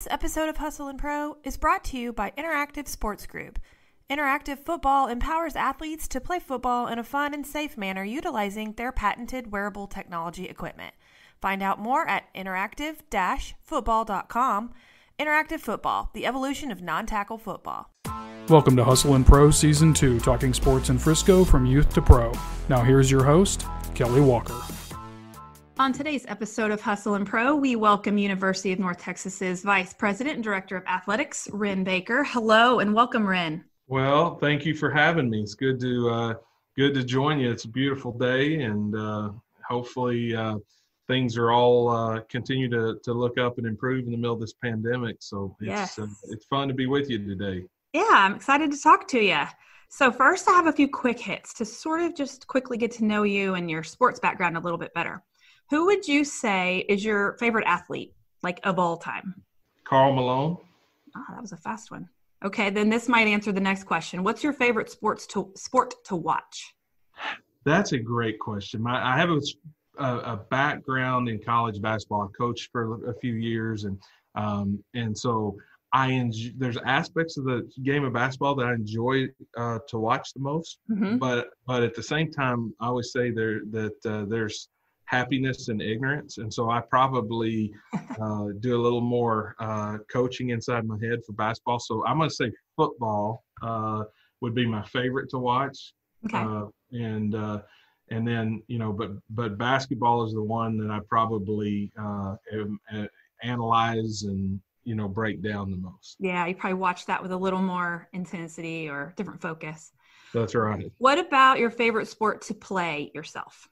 This episode of Hustle and Pro is brought to you by Interactive Sports Group. Interactive Football empowers athletes to play football in a fun and safe manner utilizing their patented wearable technology equipment. Find out more at interactive-football.com. Interactive Football, the evolution of non-tackle football. Welcome to Hustle and Pro Season 2, talking sports in Frisco from youth to pro. Now here's your host, Kelly Walker. On today's episode of Hustle and Pro, we welcome University of North Texas's Vice President and Director of Athletics, Wren Baker. Hello and welcome, Wren. Well, thank you for having me. It's good to uh, good to join you. It's a beautiful day, and uh, hopefully uh, things are all uh, continue to, to look up and improve in the middle of this pandemic. So it's Yes. uh, it's fun to be with you today. Yeah, I'm excited to talk to you. So, first, I have a few quick hits to sort of just quickly get to know you and your sports background a little bit better. Who would you say is your favorite athlete, like of all time? Karl Malone. Oh, that was a fast one. Okay, then this might answer the next question. What's your favorite sports to sport to watch? That's a great question. My, I have a, a, background in college basketball. I coached for a few years, and um, and so I enjoy, there's aspects of the game of basketball that I enjoy uh, to watch the most. hmm but but at the same time i always say there that uh, there's happiness and ignorance and so i probably uh, do a little more uh, coaching inside my head for basketball so i'm going to say football uh, would be my favorite to watch Okay. uh, and uh, and then you know but but basketball is the one that i probably uh, am, uh, analyze and you know break down the most yeah, you probably watch that with a little more intensity or different focus. that's right What about your favorite sport to play yourself?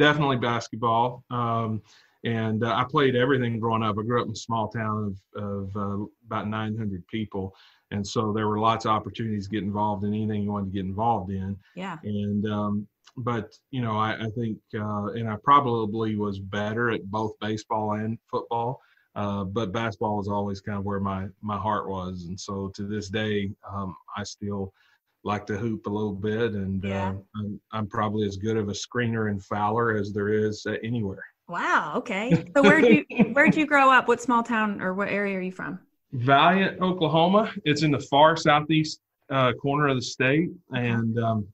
Definitely basketball. Um, and uh, I played everything growing up. I grew up in a small town of, of uh, about 900 people. And so there were lots of opportunities to get involved in anything you wanted to get involved in. Yeah. And, um, but, you know, I, I think, uh, and I probably was better at both baseball and football. Uh, but basketball was always kind of where my, my heart was. And so to this day, um, I still like to hoop a little bit, and Yeah. uh, I'm, I'm probably as good of a screener and Fowler as there is uh, anywhere. Wow. Okay. So where do you where do you grow up? What small town or what area are you from? Valliant, Oklahoma. It's in the far southeast uh, corner of the state, and um,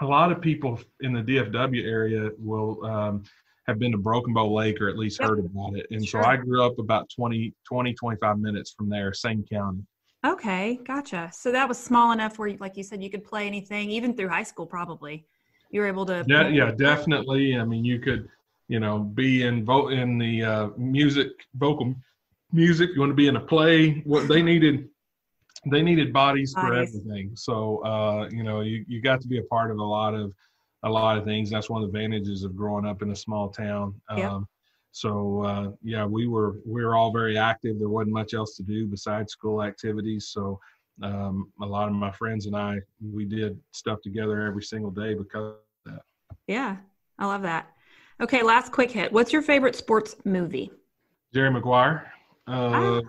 a lot of people in the DFW area will um, have been to Broken Bow Lake or at least Yep. heard about it. And Sure. so I grew up about 20, 20, 25 minutes from there, same county. Okay, gotcha. So that was small enough where, like you said, you could play anything, even through high school. Probably, you were able to. Yeah, yeah, definitely. I mean, you could, you know, be in vo- in the uh, music, vocal music. You want to be in a play. What they needed, they needed bodies for everything. So, uh, you know, you, you got to be a part of a lot of a lot of things. That's one of the advantages of growing up in a small town. Yep. So, uh, yeah, we were we were all very active. There wasn't much else to do besides school activities. So. Um, a lot of my friends and I, we did stuff together every single day because of that. Yeah, I love that. Okay, last quick hit. What's your favorite sports movie? Jerry Maguire. Uh, Ah.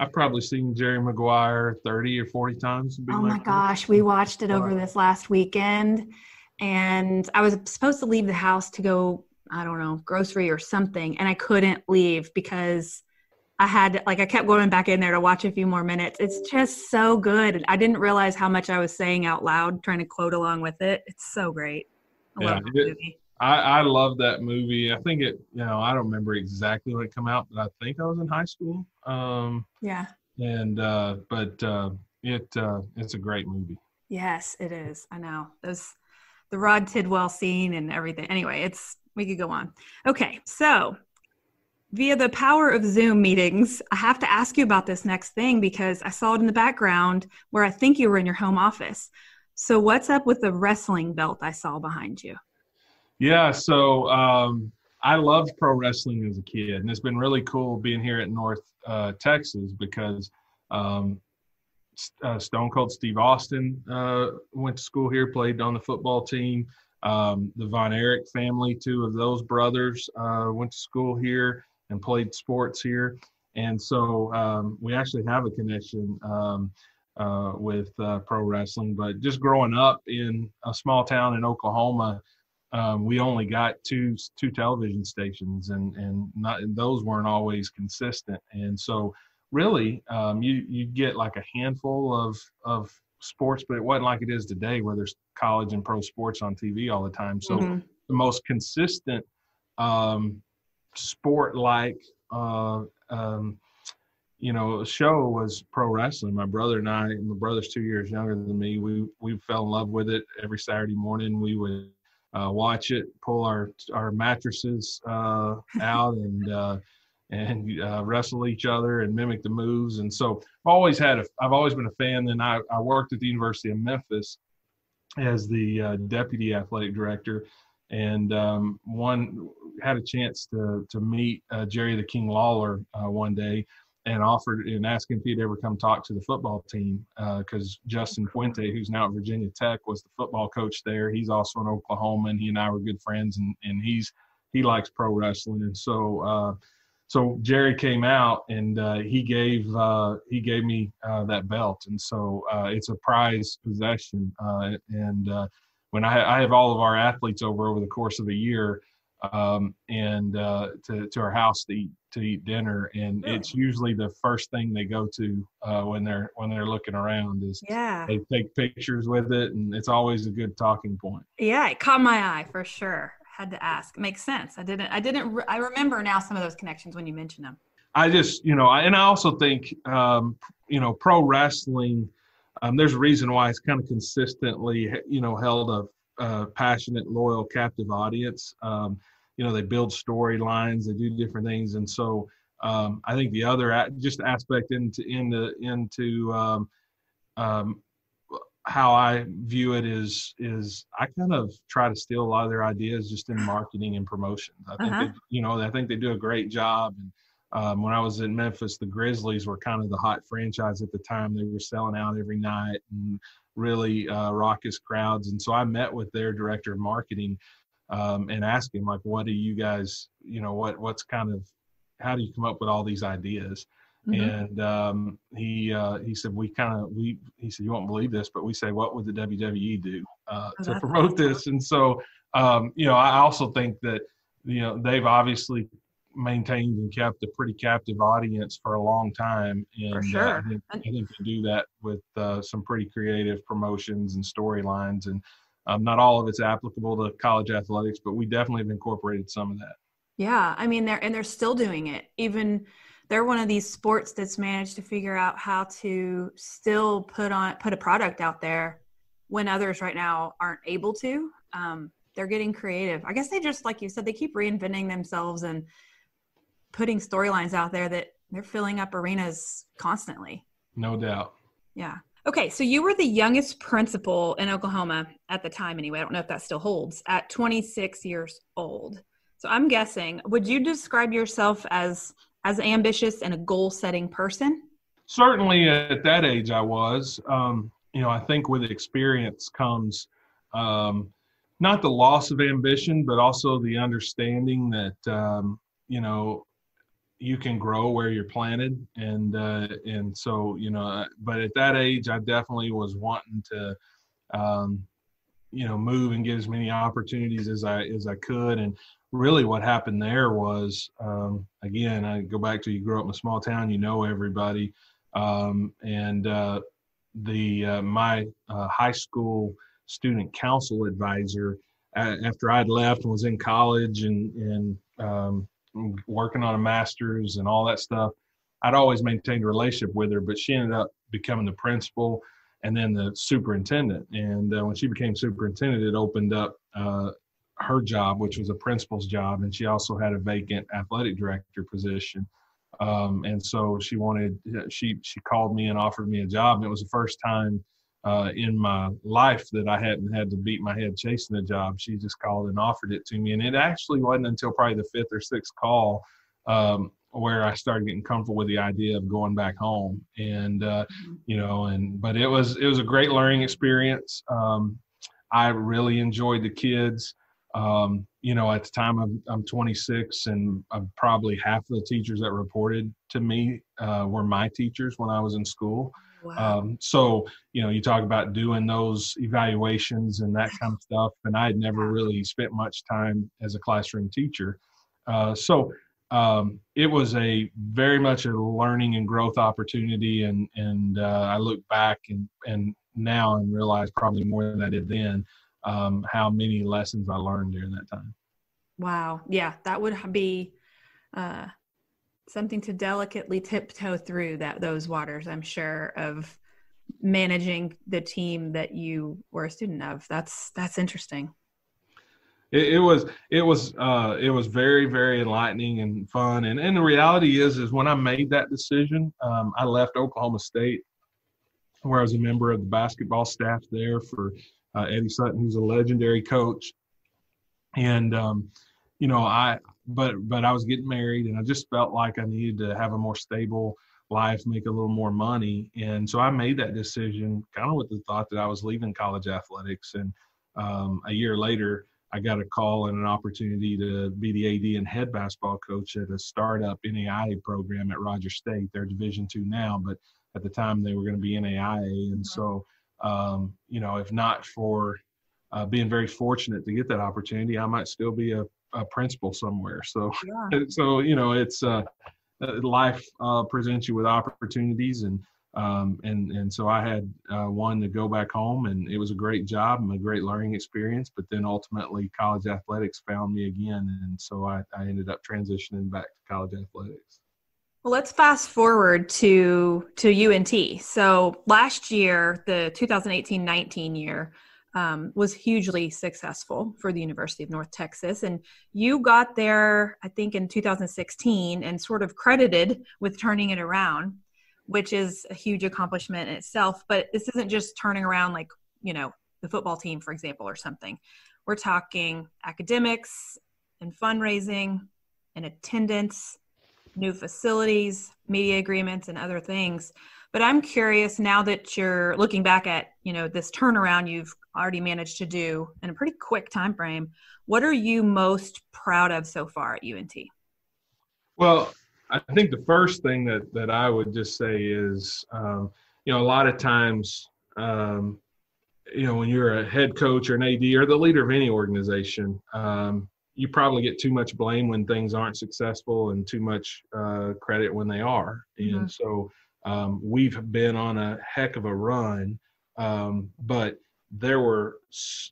I've probably seen Jerry Maguire 30 or 40 times. Oh my gosh, we watched it over this last weekend, and I was supposed to leave the house to go, I don't know, grocery or something, and I couldn't leave because I had like I kept going back in there to watch a few more minutes. It's just so good. I didn't realize how much I was saying out loud, trying to quote along with it. It's so great. I love Yeah, that it- movie. I, I love that movie. I think it, you know, I don't remember exactly when it came out, but I think I was in high school. Um, Yeah. and, uh, but, uh, it, uh, it's a great movie. Yes, it is. I know. Those the Rod Tidwell scene and everything. Anyway, it's we could go on. Okay, so via the power of Zoom meetings, I have to ask you about this next thing because I saw it in the background where I think you were in your home office. So what's up with the wrestling belt I saw behind you? Yeah. So, um, I loved pro wrestling as a kid, and it's been really cool being here at North uh, Texas because um, uh, Stone Cold Steve Austin uh, went to school here, played on the football team. Um, the Von Erich family, two of those brothers, uh, went to school here and played sports here. And so um, we actually have a connection um, uh, with uh, pro wrestling. But just growing up in a small town in Oklahoma, um, we only got two two television stations, and and not and those weren't always consistent. And so really um, you you get like a handful of of sports, but it wasn't like it is today where there's college and pro sports on TV all the time. So mm-hmm. the most consistent um, sport like uh, um, you know show was pro wrestling. My brother and I, my brother's two years younger than me. We we fell in love with it every Saturday morning. We would uh, watch it, pull our our mattresses uh, out, and uh, and uh, wrestle each other and mimic the moves. And so I've always had a, I've always been a fan. Then I, I worked at the University of Memphis as the uh, deputy athletic director, and um, one had a chance to to meet uh, Jerry the King Lawler uh, one day. And offered and asked if he'd ever come talk to the football team because uh, Justin Fuente, who's now at Virginia Tech, was the football coach there. He's also in Oklahoma, and he and I were good friends. And and he's he likes pro wrestling, and so uh, so Jerry came out and uh, he gave uh, he gave me uh, that belt, and so uh, it's a prize possession. Uh, and uh, when I, I, have all of our athletes over over the course of a year, um, and to to our house to eat to eat dinner, and yeah. it's usually the first thing they go to when they're when they're looking around is yeah they take pictures with it, and it's always a good talking point. Yeah, it caught my eye for sure had to ask. makes sense. I didn't. I didn't. Re- I remember now some of those connections when you mentioned them. I just, you know, and I also think, um, you know, pro wrestling. Um, there's a reason why it's kind of consistently, you know, held a, a passionate, loyal, captive audience. Um, you know, they build storylines, they do different things, and so um, I think the other just aspect into into into um, um, how I view it is is I kind of try to steal a lot of their ideas just in marketing and promotions. I think uh-huh. they, you know I think they do a great job. And um, when I was in Memphis, the Grizzlies were kind of the hot franchise at the time. They were selling out every night and really uh, raucous crowds. And so I met with their director of marketing um, and asked him like, "What do you guys? You know what what's kind of how do you come up with all these ideas?" Mm-hmm. And um, he uh, he said we kind of we he said you won't believe this, but we say what would the WWE do uh, oh, to promote awesome. this? And so um, you know I also think that you know they've obviously maintained and kept a pretty captive audience for a long time, and for sure. uh, I, think, I think they do that with uh, some pretty creative promotions and storylines and. Um, not all of it's applicable to college athletics, but we definitely have incorporated some of that. Yeah, I mean, they're and they're still doing it. Even they're one of these sports that's managed to figure out how to still put on put a product out there when others right now aren't able to. Um, they're getting creative. I guess they just like you said they keep reinventing themselves and putting storylines out there that they're filling up arenas constantly. No doubt. Yeah. Okay so you were the youngest principal in oklahoma at the time anyway. I don't know if that still holds at 26 years old. So i'm guessing would you describe yourself as as ambitious and a goal setting person? Certainly at that age, I was. Um, you know, I think with experience comes um, not the loss of ambition, but also the understanding that, um, you know, you can grow where you're planted and uh, and so you know but at that age i definitely was wanting to um, you know move and get as many opportunities as i as i could and really what happened there was um, again i go back to you grew up in a small town you know everybody um, and uh, the uh, my uh, high school student council advisor after i'd left and was in college and and um, working on a master's and all that stuff i'd always maintained a relationship with her but she ended up becoming the principal and then the superintendent. And uh, when she became superintendent it opened up uh, her job, which was a principal's job, and she also had a vacant athletic director position. Um, and so she wanted she she called me and offered me a job. And it was the first time uh, in my life that I hadn't had to beat my head chasing a job. She just called and offered it to me, and it actually wasn't until probably the fifth or sixth call um, where I started getting comfortable with the idea of going back home. And uh, mm-hmm. you know, and but it was it was a great learning experience. Um, I really enjoyed the kids. Um, you know, at the time I'm, I'm 26, and I'm probably half of the teachers that reported to me uh, were my teachers when I was in school. Wow. Um, so, you know, you talk about doing those evaluations and that kind of stuff, and I had never really spent much time as a classroom teacher. Uh, so, um, it was a very much a learning and growth opportunity. And and uh, I look back and and now and realize probably more than I did then um, how many lessons I learned during that time. Wow. Yeah, that would be uh, something to delicately tiptoe through that those waters. I'm sure of managing the team that you were a student of. That's that's interesting. It, it was it was uh, it was very very enlightening and fun. And and the reality is is when I made that decision, um, I left Oklahoma State, where I was a member of the basketball staff there for uh, Eddie Sutton, who's a legendary coach. And um, you know, I but but I was getting married, and I just felt like I needed to have a more stable life, make a little more money, and so I made that decision, kind of with the thought that I was leaving college athletics. And um, a year later, I got a call and an opportunity to be the AD and head basketball coach at a startup NAIA program at Rogers State. They're Division two now, but at the time they were going to be NAIA, and so um, you know, if not for uh, being very fortunate to get that opportunity, I might still be a, a principal somewhere. So, yeah. so you know, it's uh, uh, life uh, presents you with opportunities, and um, and and so I had uh, one to go back home, and it was a great job and a great learning experience. But then ultimately, college athletics found me again, and so I, I ended up transitioning back to college athletics. Well, let's fast forward to to UNT. So last year, the 2018-19 year, um, was hugely successful for the University of North Texas, and you got there, I think, in 2016, and sort of credited with turning it around, which is a huge accomplishment in itself. But this isn't just turning around like you know the football team, for example, or something. We're talking academics and fundraising and attendance new facilities, media agreements, and other things. But I'm curious now that you're looking back at you know this turnaround you've already managed to do in a pretty quick time frame. What are you most proud of so far at UNT? Well, I think the first thing that that I would just say is, um, you know, a lot of times, um, you know, when you're a head coach or an AD or the leader of any organization, um, you probably get too much blame when things aren't successful and too much uh, credit when they are. And mm-hmm. so um, we've been on a heck of a run, um, but there were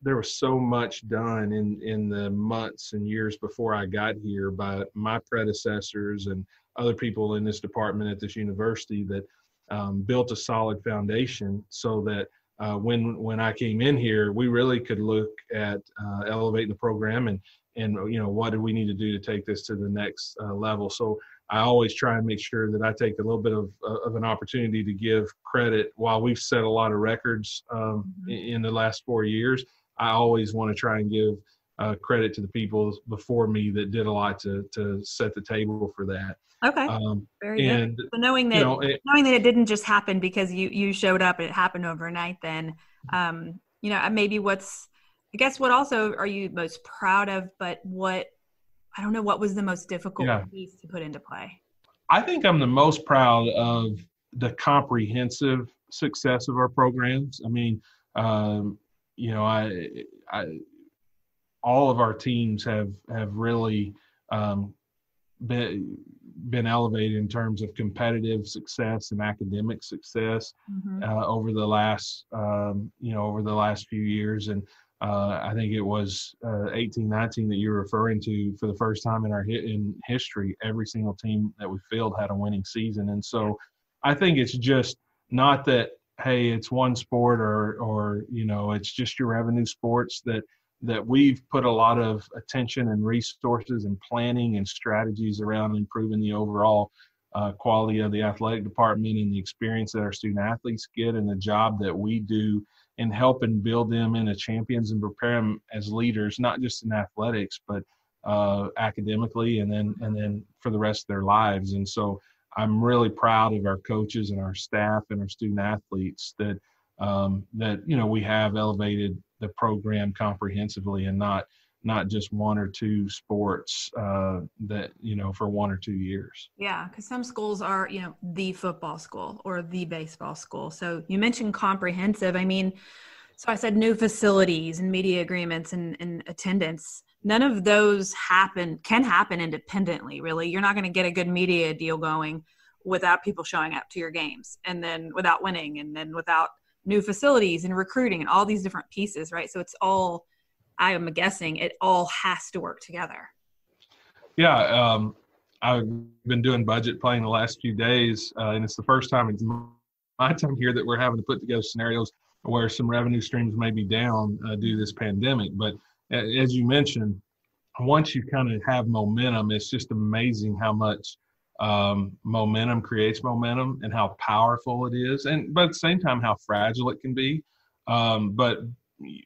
there was so much done in in the months and years before I got here by my predecessors and other people in this department at this university that um, built a solid foundation so that uh, when when I came in here, we really could look at uh, elevating the program and and you know what do we need to do to take this to the next uh, level? So i always try and make sure that i take a little bit of, uh, of an opportunity to give credit. While we've set a lot of records um, mm-hmm. in the last four years i always want to try and give uh, credit to the people before me that did a lot to to set the table for that. Okay. Um, very and, good so knowing that you know, it, knowing that it didn't just happen because you you showed up and it happened overnight then um, you know maybe what's I guess what also are you most proud of, but what I don't know what was the most difficult yeah. piece to put into play? I think I'm the most proud of the comprehensive success of our programs. I mean, um, you know, I, I, all of our teams have have really um, been been elevated in terms of competitive success and academic success mm-hmm. uh, over the last um, you know over the last few years and uh, I think it was uh, 18, 19 that you're referring to for the first time in our in history. Every single team that we filled had a winning season, and so I think it's just not that hey, it's one sport or or you know it's just your revenue sports that that we've put a lot of attention and resources and planning and strategies around improving the overall uh, quality of the athletic department and the experience that our student athletes get and the job that we do in helping build them into champions and prepare them as leaders, not just in athletics, but uh, academically and then and then for the rest of their lives. And so I'm really proud of our coaches and our staff and our student athletes that um, that you know we have elevated the program comprehensively and not not just one or two sports uh, that you know for one or two years. Yeah because some schools are you know the football school or the baseball school. So you mentioned comprehensive. I mean so i said new facilities and media agreements and, and attendance. None of those happen can happen independently really. You're not going to get a good media deal going without people showing up to your games and then without winning and then without new facilities and recruiting and all these different pieces right? So it's all i am guessing it all has to work together yeah um, i've been doing budget planning the last few days uh, and it's the first time in my time here that we're having to put together scenarios where some revenue streams may be down uh, due to this pandemic but as you mentioned, once you kind of have momentum, it's just amazing how much um, momentum creates momentum and how powerful it is, and but at the same time how fragile it can be. Um, but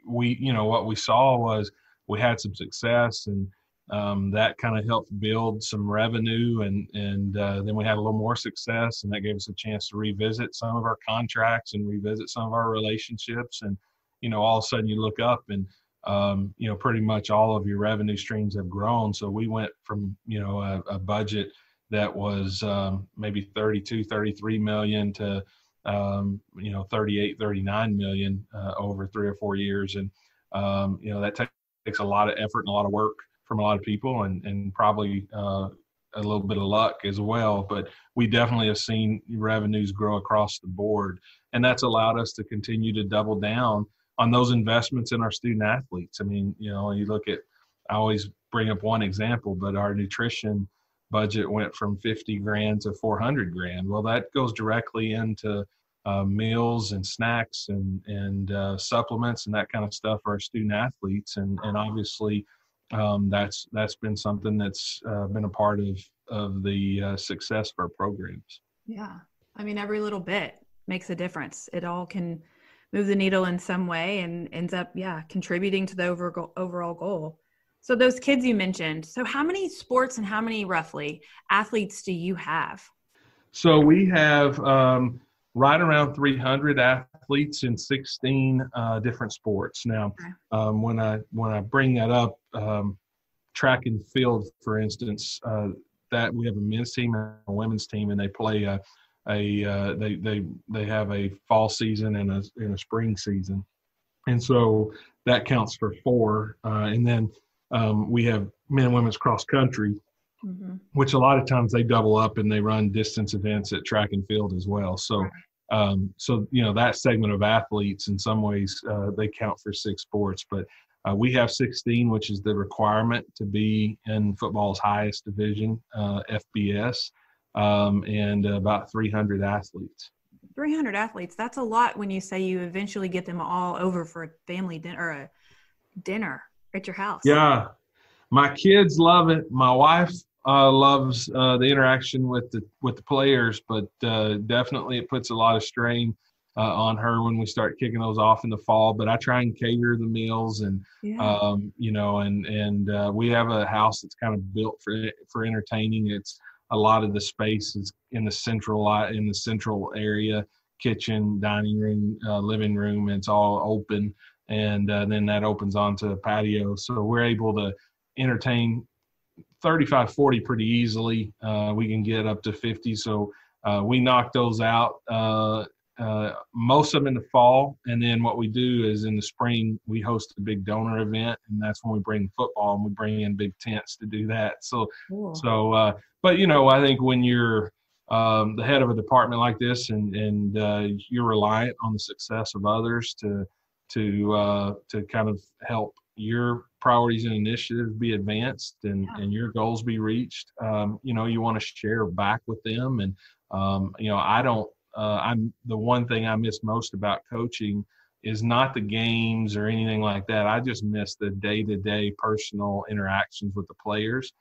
we, you know, what we saw was we had some success, and um, that kind of helped build some revenue, and and uh, then we had a little more success, and that gave us a chance to revisit some of our contracts and revisit some of our relationships, and you know, all of a sudden you look up and um, you know, pretty much all of your revenue streams have grown. So we went from, you know, a, a budget that was um, maybe 32, 33 million to, um, you know, 38, 39 million uh, over three or four years. And, um, you know, that takes a lot of effort and a lot of work from a lot of people and, and probably uh, a little bit of luck as well. But we definitely have seen revenues grow across the board. And that's allowed us to continue to double down on those investments in our student athletes. I mean, you know, you look at, I always bring up one example, but our nutrition budget went from 50 grand to 400 grand. Well, that goes directly into uh, meals and snacks and and uh, supplements and that kind of stuff for our student athletes. And and obviously, um, that's that's been something that's uh, been a part of of the uh, success of our programs. Yeah, I mean, every little bit makes a difference. It all can move the needle in some way and ends up yeah contributing to the overall overall goal so those kids you mentioned so how many sports and how many roughly athletes do you have so we have um, right around 300 athletes in 16 uh, different sports now okay. um, when i when i bring that up um, track and field for instance uh, that we have a men's team and a women's team and they play a a uh, they they they have a fall season and a and a spring season, and so that counts for four. Uh, and then um, we have men and women's cross country, mm-hmm. which a lot of times they double up and they run distance events at track and field as well. So. Um, so you know that segment of athletes in some ways uh, they count for six sports but uh, we have 16 which is the requirement to be in football's highest division uh, fbs um, and about 300 athletes. 300 athletes. That's a lot when you say you eventually get them all over for a family dinner or a dinner at your house. Yeah. My kids love it. My wife uh, loves uh, the interaction with the with the players, but uh, definitely it puts a lot of strain uh, on her when we start kicking those off in the fall. But I try and cater the meals, and yeah. um, you know, and and uh, we have a house that's kind of built for for entertaining. It's a lot of the space is in the central in the central area kitchen dining room uh, living room it's all open and uh, then that opens onto a patio so we're able to entertain 35 40 pretty easily uh, we can get up to 50 so uh, we knock those out uh, uh, most of them in the fall, and then what we do is in the spring we host a big donor event, and that's when we bring football and we bring in big tents to do that. So, cool. so, uh, but you know, I think when you're um, the head of a department like this, and and uh, you're reliant on the success of others to to uh, to kind of help your priorities and initiatives be advanced and, yeah. and your goals be reached. Um, you know, you want to share back with them, and um, you know, I don't uh, I'm the one thing I miss most about coaching is not the games or anything like that. I just miss the day to day personal interactions with the players.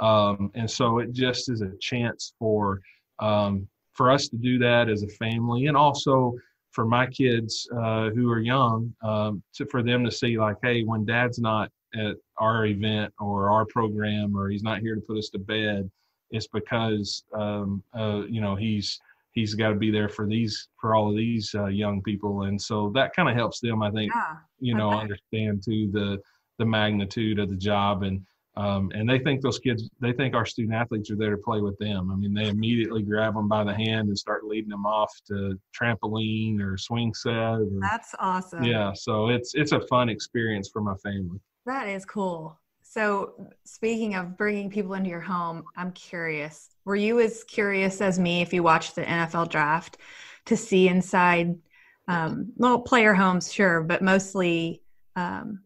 Um, and so it just is a chance for um, for us to do that as a family, and also for my kids uh, who are young, um, to, for them to see like, hey, when Dad's not at our event or our program, or he's not here to put us to bed, it's because um, uh, you know he's he's got to be there for these for all of these uh, young people and so that kind of helps them i think yeah, you know okay. understand too the the magnitude of the job and um, and they think those kids they think our student athletes are there to play with them. I mean they immediately grab them by the hand and start leading them off to trampoline or swing set or, that's awesome. Yeah so it's it's a fun experience for my family. That is cool. So, speaking of bringing people into your home, I'm curious. Were you as curious as me if you watched the NFL draft to see inside, um, well, player homes, sure, but mostly um,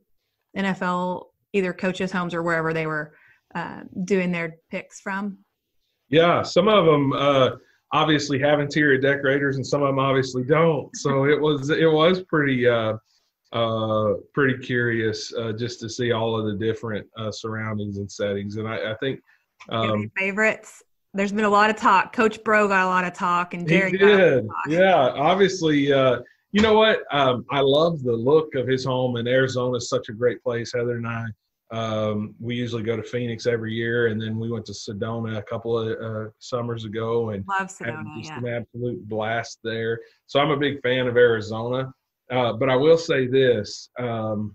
NFL, either coaches' homes or wherever they were uh, doing their picks from? Yeah, some of them uh, obviously have interior decorators, and some of them obviously don't. So it was it was pretty uh, uh, pretty curious uh, just to see all of the different uh, surroundings and settings. And I, I think um, favorites. There's been a lot of talk. Coach Bro got a lot of talk, and Jerry he did. Yeah, obviously. Uh, you know what? Um, I love the look of his home, and Arizona is such a great place. Heather and I, um, we usually go to Phoenix every year, and then we went to Sedona a couple of uh, summers ago, and love Sedona. Just yeah. an absolute blast there. So I'm a big fan of Arizona. Uh, but I will say this: um,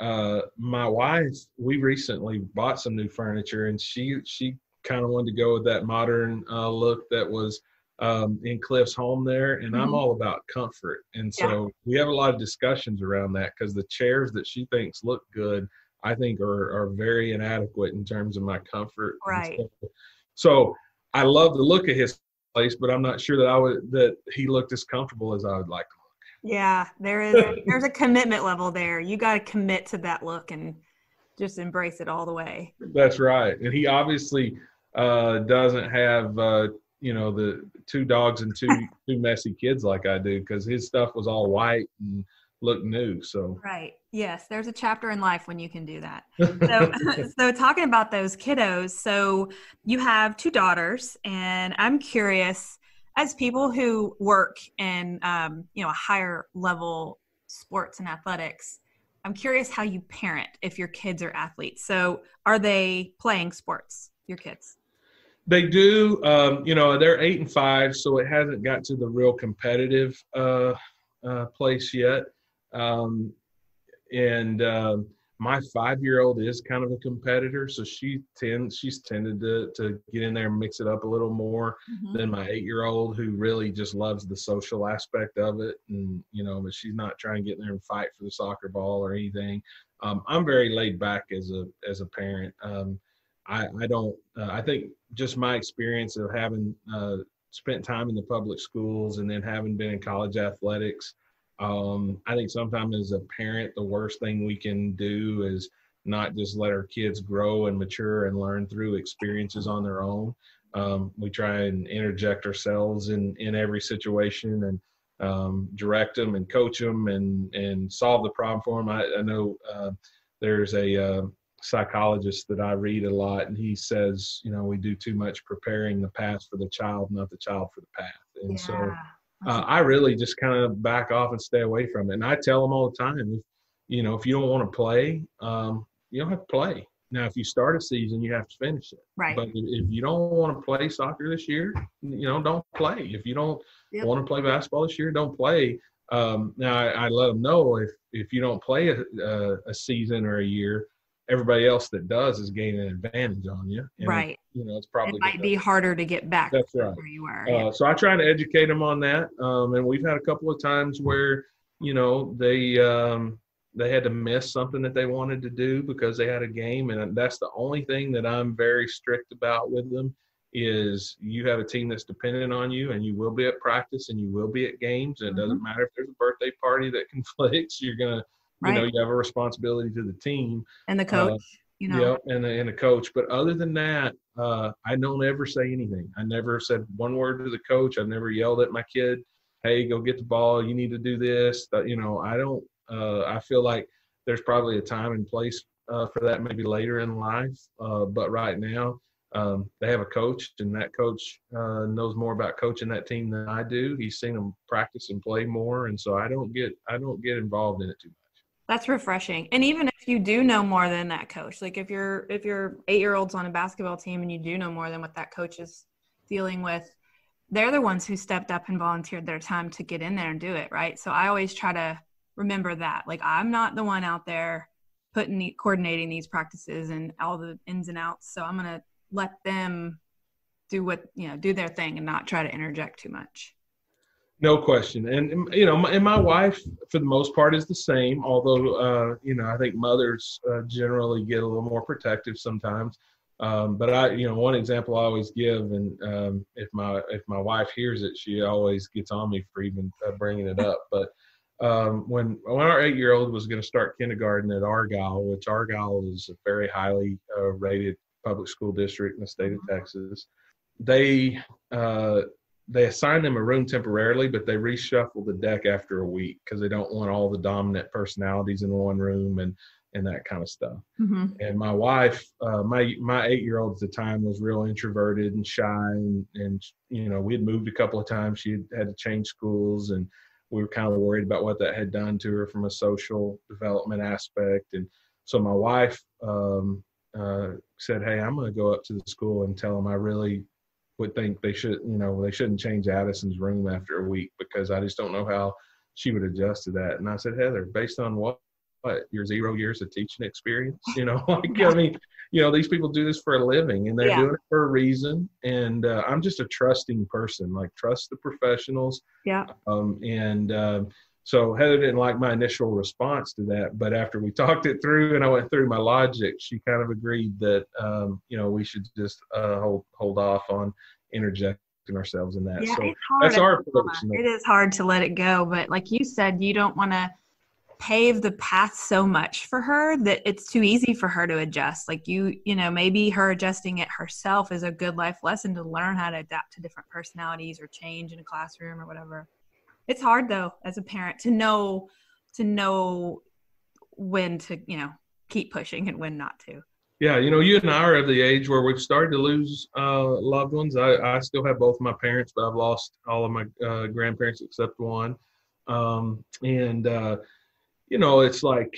uh, my wife, we recently bought some new furniture, and she she kind of wanted to go with that modern uh, look that was um, in Kliff's home there, and mm-hmm. I'm all about comfort. And so yeah. we have a lot of discussions around that because the chairs that she thinks look good, I think are are very inadequate in terms of my comfort. Right. So I love the look of his place, but I'm not sure that I would that he looked as comfortable as I would like to look. yeah, there is there's a commitment level there. You got to commit to that look and just embrace it all the way. That's right. And he obviously uh, doesn't have uh, you know the two dogs and two two messy kids like I do because his stuff was all white and looked new. So right, yes, there's a chapter in life when you can do that. So so talking about those kiddos, so you have two daughters, and I'm curious as people who work in um, you know a higher level sports and athletics i'm curious how you parent if your kids are athletes so are they playing sports your kids they do um, you know they're eight and five so it hasn't got to the real competitive uh, uh, place yet um, and um, my five year old is kind of a competitor, so she tends she's tended to to get in there and mix it up a little more mm-hmm. than my eight year old who really just loves the social aspect of it, and you know, but she's not trying to get in there and fight for the soccer ball or anything. Um, I'm very laid back as a as a parent. Um, I I don't uh, I think just my experience of having uh, spent time in the public schools and then having been in college athletics um, I think sometimes as a parent, the worst thing we can do is not just let our kids grow and mature and learn through experiences on their own. Um, we try and interject ourselves in in every situation and um, direct them and coach them and and solve the problem for them. I, I know uh, there's a uh, psychologist that I read a lot, and he says, you know, we do too much preparing the path for the child, not the child for the path. And yeah. so uh, I really just kind of back off and stay away from it. And I tell them all the time, you know, if you don't want to play, um, you don't have to play. Now, if you start a season, you have to finish it. Right. But if you don't want to play soccer this year, you know, don't play. If you don't yep. want to play basketball this year, don't play. Um, now, I, I, let them know if if you don't play a, a, a season or a year, everybody else that does is gaining an advantage on you. And right. You know, it's probably it might be harder to get back. That's right. Where you were. Uh, So I try to educate them on that. Um, and we've had a couple of times where, you know, they um, they had to miss something that they wanted to do because they had a game, and that's the only thing that I'm very strict about with them is you have a team that's dependent on you and you will be at practice and you will be at games and it doesn't mm-hmm. matter if there's a birthday party that conflicts you're going to right. you know you have a responsibility to the team and the coach. Uh, you know. Yeah, and and a coach. But other than that, uh, I don't ever say anything. I never said one word to the coach. I never yelled at my kid, "Hey, go get the ball. You need to do this." You know, I don't. Uh, I feel like there's probably a time and place uh, for that, maybe later in life. Uh, but right now, um, they have a coach, and that coach uh, knows more about coaching that team than I do. He's seen them practice and play more, and so I don't get I don't get involved in it too much. That's refreshing. And even if you do know more than that coach, like if you're if your eight year old's on a basketball team and you do know more than what that coach is dealing with, they're the ones who stepped up and volunteered their time to get in there and do it, right? So I always try to remember that. Like I'm not the one out there putting coordinating these practices and all the ins and outs. So I'm gonna let them do what you know, do their thing and not try to interject too much. No question, and you know, and my wife, for the most part, is the same. Although, uh, you know, I think mothers uh, generally get a little more protective sometimes. Um, but I, you know, one example I always give, and um, if my if my wife hears it, she always gets on me for even uh, bringing it up. But um, when when our eight year old was going to start kindergarten at Argyle, which Argyle is a very highly uh, rated public school district in the state of Texas, they uh, they assigned them a room temporarily, but they reshuffled the deck after a week because they don't want all the dominant personalities in one room and and that kind of stuff. Mm-hmm. And my wife, uh, my my eight year old at the time was real introverted and shy, and and you know we had moved a couple of times. She had, had to change schools, and we were kind of worried about what that had done to her from a social development aspect. And so my wife um, uh, said, "Hey, I'm going to go up to the school and tell them I really would think they should, you know, they shouldn't change Addison's room after a week because I just don't know how she would adjust to that. And I said, Heather, based on what, what your zero years of teaching experience, you know, like, I mean, you know, these people do this for a living and they're yeah. doing it for a reason. And uh, I'm just a trusting person, like trust the professionals. Yeah. Um, and, um, so Heather didn't like my initial response to that, but after we talked it through and I went through my logic, she kind of agreed that um, you know we should just uh, hold hold off on interjecting ourselves in that. Yeah, so it's hard that's our approach. It is hard to let it go, but like you said, you don't want to pave the path so much for her that it's too easy for her to adjust. Like you, you know, maybe her adjusting it herself is a good life lesson to learn how to adapt to different personalities or change in a classroom or whatever. It's hard though as a parent to know to know when to, you know, keep pushing and when not to. Yeah, you know, you and I are of the age where we've started to lose uh, loved ones. I, I still have both my parents, but I've lost all of my uh, grandparents except one. Um, and uh, you know, it's like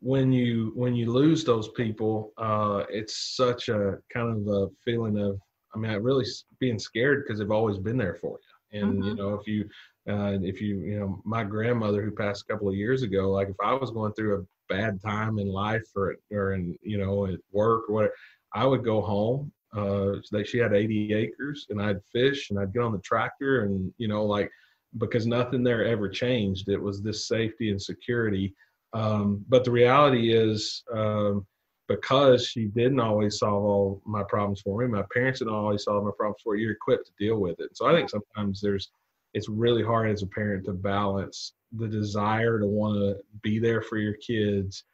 when you when you lose those people, uh, it's such a kind of a feeling of, I mean, I really being scared because they've always been there for you. And mm-hmm. you know, if you uh, if you, you know, my grandmother who passed a couple of years ago, like if I was going through a bad time in life or, or in, you know, at work or whatever, I would go home. Uh, she had 80 acres and I'd fish and I'd get on the tractor and, you know, like, because nothing there ever changed. It was this safety and security. Um, but the reality is, um, because she didn't always solve all my problems for me, my parents didn't always solve my problems for you, you're equipped to deal with it. So I think sometimes there's, it's really hard as a parent to balance the desire to want to be there for your kids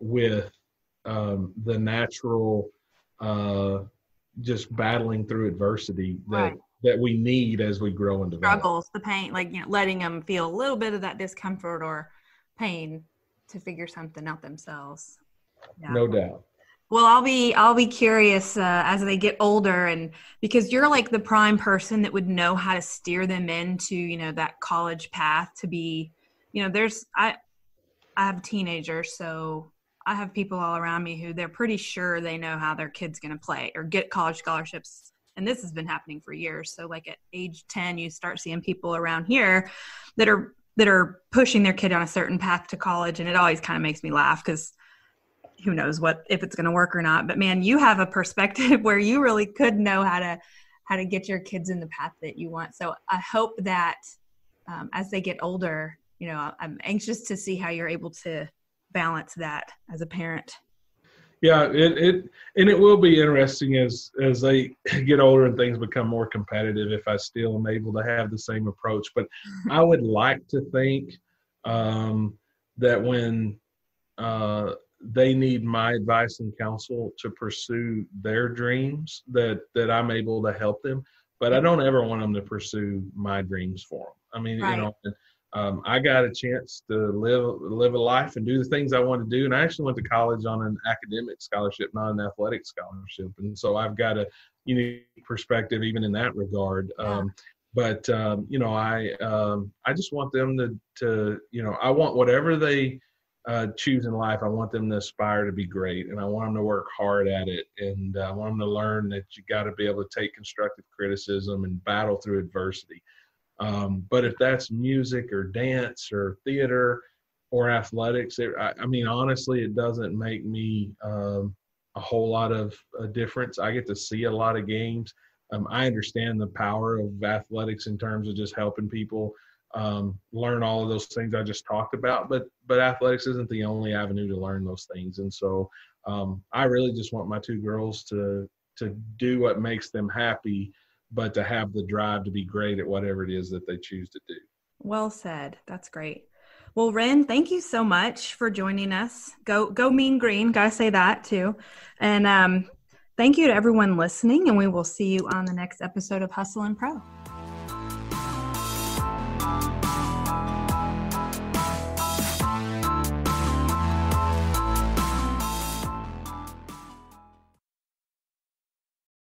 with um, the natural uh, just battling through adversity that right. that we need as we grow and develop. Struggles, the pain, like you know, letting them feel a little bit of that discomfort or pain to figure something out themselves. Yeah. No doubt. Well, I'll be I'll be curious uh, as they get older, and because you're like the prime person that would know how to steer them into you know that college path to be, you know, there's I I have teenagers, so I have people all around me who they're pretty sure they know how their kid's going to play or get college scholarships, and this has been happening for years. So like at age ten, you start seeing people around here that are that are pushing their kid on a certain path to college, and it always kind of makes me laugh because who knows what if it's going to work or not but man you have a perspective where you really could know how to how to get your kids in the path that you want. So i hope that um, as they get older you know i'm anxious to see how you're able to balance that as a parent. Yeah it, it and it will be interesting as as they get older and things become more competitive if i still am able to have the same approach. But i would like to think um, that when uh, they need my advice and counsel to pursue their dreams that that I'm able to help them but I don't ever want them to pursue my dreams for them I mean right. you know um, I got a chance to live live a life and do the things I want to do and I actually went to college on an academic scholarship not an athletic scholarship and so I've got a unique perspective even in that regard yeah. um, but um, you know I um, I just want them to to you know I want whatever they uh, choose in life, I want them to aspire to be great, and I want them to work hard at it, and uh, I want them to learn that you got to be able to take constructive criticism and battle through adversity. Um, but if that's music or dance or theater or athletics, it, I, I, mean, honestly, it doesn't make me um, a whole lot of a difference. I get to see a lot of games. um, I understand the power of athletics in terms of just helping people um, learn all of those things I just talked about. But but athletics isn't the only avenue to learn those things, and so um, I really just want my two girls to to do what makes them happy, but to have the drive to be great at whatever it is that they choose to do. Well said. That's great. Well, Wren, thank you so much for joining us. Go go mean green. Gotta say that too. And um, thank you to everyone listening, and we will see you on the next episode of Hustle and Pro.